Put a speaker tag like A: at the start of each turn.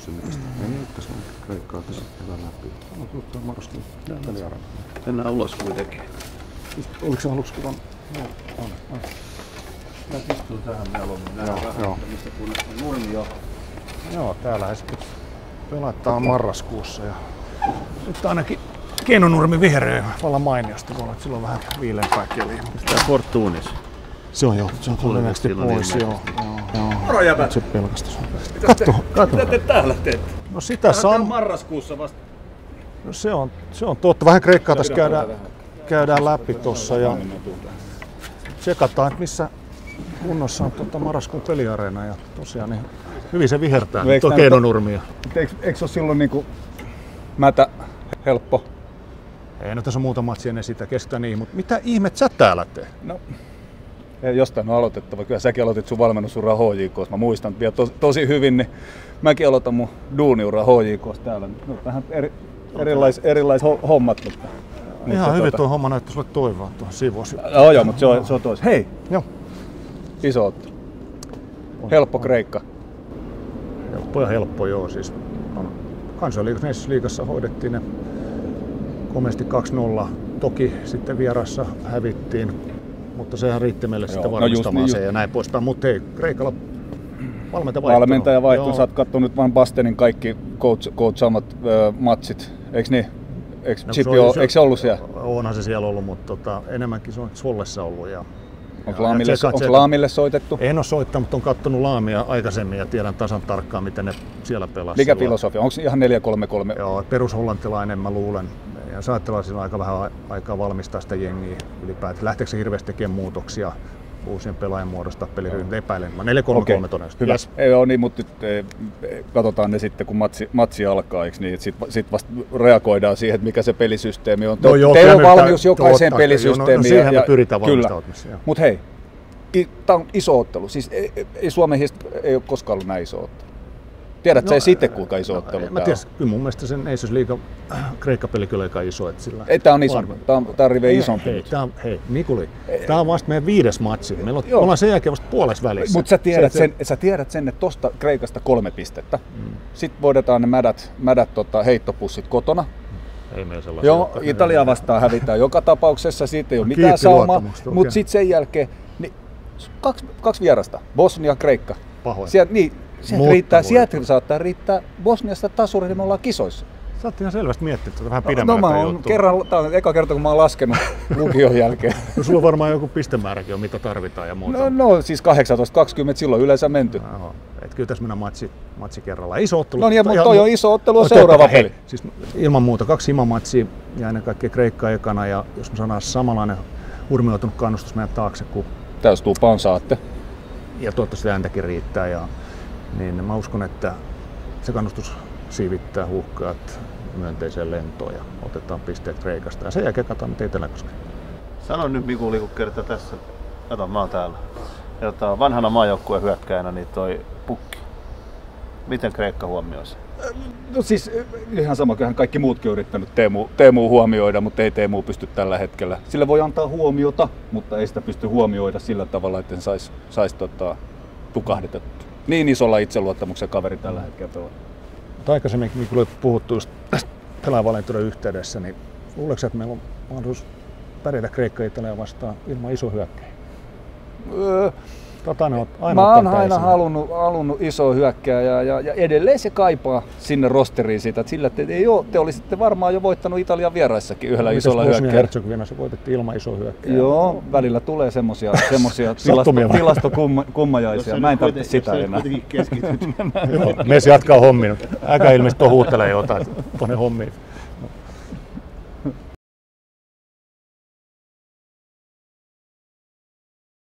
A: kysymyksestä. Ei nyt tässä on Kreikkaa tässä kevään läpi. No, tuota marraskuun peliarena.
B: Mennään ulos kuitenkin.
A: Oliko se aluksi kuvan? Joo, on. on.
B: Mä istun tähän mieluummin. Näen
A: Joo,
B: vähän,
A: joo.
B: mistä on nurmi jo.
A: Joo, täällä he sitten pelataan marraskuussa ja nyt ainakin Keinonurmi vihreä vallan mainiosti. Voi olla, että silloin vähän viileämpää keliä.
B: Tää Fortunis.
A: Se on jo, se on todennäköisesti pois, joo. joo, joo.
B: Moro jäbät!
A: Nyt se. Katso, katso.
B: Mitä te täällä teette?
A: No sitä saa.
B: marraskuussa vasta.
A: No se on, se on totta. Vähän kreikkaa tässä käydään, käydään läpi tuossa ja tsekataan, että missä kunnossa on tuota marraskuun peliareena. Ja tosiaan niin hyvin se vihertää.
C: No
A: Tuo Keinonurmia.
C: Eikö, eikö se ole silloin niinku mätä helppo?
A: Ei, no tässä on muutama matsi ennen sitä, kestä niin, mutta mitä ihmet sä täällä teet?
C: No, jostain on aloitettava. Kyllä säkin aloitit sun valmennusuraa HJK. Mä muistan vielä to, tosi hyvin, niin mäkin aloitan mun duuniuraa HJK täällä. No, vähän eri, erilais, erilais ho- hommat. Mutta,
A: Ihan hyvin
C: tota-
A: tuo homma näyttää sulle toivoa tuohon sivuosi.
C: Joo, joo, mutta se on, se on tois. Hei,
A: Joo.
C: iso ottelu. Helppo Kreikka.
A: Helppo ja helppo, joo. Siis on liigassa hoidettiin ne komeasti 2-0. Toki sitten vierassa hävittiin, mutta sehän riitti meille
C: Joo,
A: sitten
C: no just
A: varmistamaan
C: niin,
A: se
C: just-
A: ja näin poispäin. Mutta ei, Kreikalla valmentaja vaihtunut.
C: Valmentaja vaihtui.
A: Joo.
C: Sä oot kattonut Van Bastenin kaikki coach, coachaamat ö, matsit. Eiks niin? Eikö
A: No,
C: Chipi
A: se on- se-
C: eikö se ollut siellä?
A: Onhan se siellä ollut, mutta tota, enemmänkin se on Sollessa ollut. Ja,
C: Onko Laamille,
A: tseka-
C: onko Laamille soitettu?
A: En ole soittanut, mutta on kattonut Laamia aikaisemmin ja tiedän tasan tarkkaan, miten ne siellä pelasivat.
C: Mikä filosofia? Onko ihan 4-3-3?
A: Joo, perushollantilainen mä luulen. Saatteella sillä on aika vähän aikaa valmistaa sitä jengiä ylipäätään. Lähteekö se hirveästi tekemään muutoksia uusien pelaajien muodostaa peliryhmät epäilen. Mä 4-3-3 todennäköisesti.
C: hyvä.
A: Yes.
C: Ei ole niin, mutta nyt eh, eh, katsotaan ne sitten, kun matsi, matsi alkaa, eikö niin? Sitten sit vasta reagoidaan siihen, että mikä se pelisysteemi on.
A: No joo,
C: Teillä on valmius jokaiseen pelisysteemiin.
A: joo, no- no siihen me pyritään joo.
C: Mutta hei, tämä on iso ottelu. Siis ei, ei- ei Suomen ei ole koskaan ollut näin iso ottelu. Tiedät no, sä sitten, kuinka iso ottelu
A: Mä tiedän, kyllä mun mielestä sen Nations Liiga Kreikka-peli kyllä aika iso. Että sillä
C: Ei, tämä on iso. Tämä on, tää on rive isompi.
A: Hei, tää on, hei, Mikuli, tämä on vasta meidän viides matsi. Meillä on, ollaan sen jälkeen vasta puolessa välissä.
C: Mutta sä tiedät,
A: Se-
C: sen, sä tiedät sen, että tuosta Kreikasta kolme pistettä. Mm. Sitten voidetaan ne mädät, mädät tota, heittopussit kotona.
A: Ei meillä sellaisia.
C: Joo, Italia vastaan hävitään joka tapauksessa, siitä ei ole
A: No,
C: mitään saumaa. Mutta sitten sen jälkeen niin kaksi, kaksi vierasta, Bosnia, Kreikka.
A: Pahoin.
C: Sieltä, niin, sieltä, riittää, sieltä saattaa riittää Bosniasta tasuri, niin me ollaan kisoissa.
A: Sä oot ihan selvästi miettinyt tätä vähän
C: No
A: pidemmälle.
C: mä
A: tää
C: oon
A: juttu.
C: kerran, tää on eka kerta kun mä oon laskenut lukion jälkeen.
A: No, sulla on varmaan joku pistemääräkin on, mitä tarvitaan ja muuta.
C: No, no siis 18-20 silloin yleensä menty.
A: Joo, et kyllä tässä mennään matsi, matsi kerrallaan. Iso ottelu.
C: No niin, mutta toi on iso ottelu, on seuraava
A: hei,
C: peli.
A: Siis ilman muuta kaksi imamatsia ja ennen kaikkea Kreikka ekana ja jos mä sanon samanlainen hurmioitunut kannustus meidän taakse, kun,
C: Täystupaan saatte.
A: ja toivottavasti ääntäkin riittää, ja, niin mä uskon, että se kannustus siivittää huuhkajat myönteiseen lentoon ja otetaan pisteet Kreikasta. Ja sen jälkeen katsotaan, miten Eteläkoski.
B: Sano nyt Mikuli, kun kerta tässä. Kato, mä oon täällä. Ja tota, vanhana maajoukkueen hyökkäjänä, niin toi pukki. Miten Kreikka huomioi sen?
C: No siis ihan sama, kyllähän kaikki muutkin on yrittänyt Teemu, Teemu huomioida, mutta ei Teemu pysty tällä hetkellä. Sille voi antaa huomiota, mutta ei sitä pysty huomioida sillä tavalla, että sen saisi sais, tota, tukahdetettu. Niin isolla itseluottamuksen kaveri tällä hetkellä pelaa.
A: Mutta aikaisemmin, niin kun oli puhuttu just tästä yhteydessä, niin luuleeko sä, että meillä on mahdollisuus pärjätä Kreikka Italia vastaan ilman iso hyökkäjä?
C: Öö,
A: Tätä aina, aina
C: Mä oon aina
A: esille.
C: halunnut, halunnut iso hyökkää ja, ja, ja, edelleen se kaipaa sinne rosteriin sitä, että sillä että ei ole, te olisitte varmaan jo voittanut Italian vieraissakin yhdellä
A: Mites
C: isolla hyökkäällä.
A: Bosnia-Herzegovina se voitettiin ilman iso hyökkäjää.
C: Joo, välillä tulee semmosia, semmosia tilasto, tilastokummajaisia. Mä en tarvitse sitä enää.
A: mies jatkaa hommiin. Äkä ilmeisesti tuon huuttelee jotain tuonne hommiin.